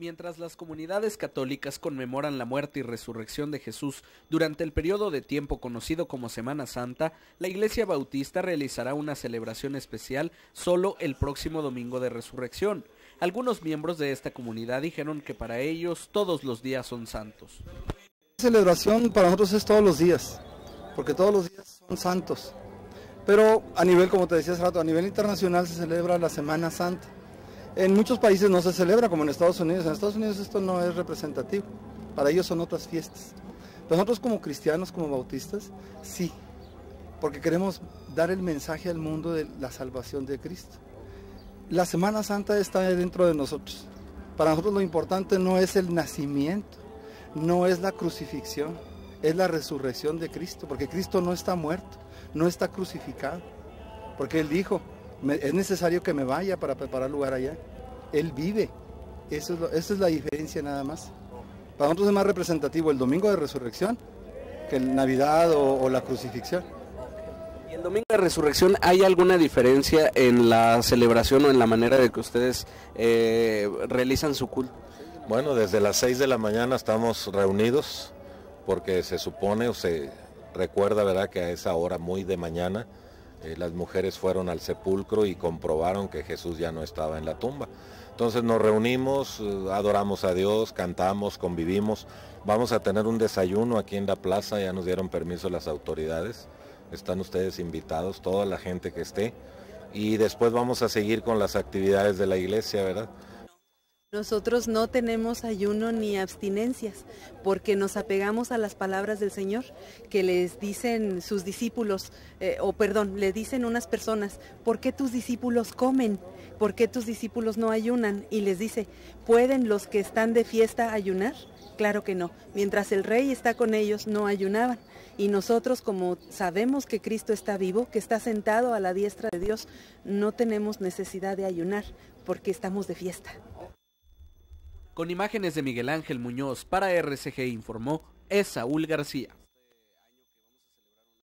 Mientras las comunidades católicas conmemoran la muerte y resurrección de Jesús durante el periodo de tiempo conocido como Semana Santa, la Iglesia Bautista realizará una celebración especial solo el próximo domingo de resurrección. Algunos miembros de esta comunidad dijeron que para ellos todos los días son santos. La celebración para nosotros es todos los días, porque todos los días son santos. Pero a nivel, como te decía hace rato, a nivel internacional se celebra la Semana Santa. En muchos países no se celebra, como en Estados Unidos. En Estados Unidos esto no es representativo. Para ellos son otras fiestas. Pero nosotros como cristianos, como bautistas, sí. Porque queremos dar el mensaje al mundo de la salvación de Cristo. La Semana Santa está dentro de nosotros. Para nosotros lo importante no es el nacimiento, no es la crucifixión, es la resurrección de Cristo. Porque Cristo no está muerto, no está crucificado. Porque Él dijo, es necesario que me vaya para preparar lugar allá. Él vive. Eso es esa es la diferencia nada más. Para nosotros es más representativo el domingo de resurrección que el Navidad o, la crucifixión. ¿Y el domingo de resurrección hay alguna diferencia en la celebración o en la manera de que ustedes eh, realizan su culto? Bueno, desde las 6 de la mañana estamos reunidos porque se supone o se recuerda, ¿verdad?, que a esa hora muy de mañana eh, las mujeres fueron al sepulcro y comprobaron que Jesús ya no estaba en la tumba. Entonces nos reunimos, eh, adoramos a Dios, cantamos, convivimos. Vamos a tener un desayuno aquí en la plaza, ya nos dieron permiso las autoridades. Están ustedes invitados, toda la gente que esté. Y después vamos a seguir con las actividades de la iglesia, ¿verdad? Nosotros no tenemos ayuno ni abstinencias porque nos apegamos a las palabras del Señor que les dicen sus discípulos, eh, o perdón, le dicen unas personas, ¿por qué tus discípulos comen? ¿Por qué tus discípulos no ayunan? Y les dice, ¿pueden los que están de fiesta ayunar? Claro que no. Mientras el rey está con ellos, no ayunaban. Y nosotros, como sabemos que Cristo está vivo, que está sentado a la diestra de Dios, no tenemos necesidad de ayunar porque estamos de fiesta. Con imágenes de Miguel Ángel Muñoz para RCG informó es Saúl García.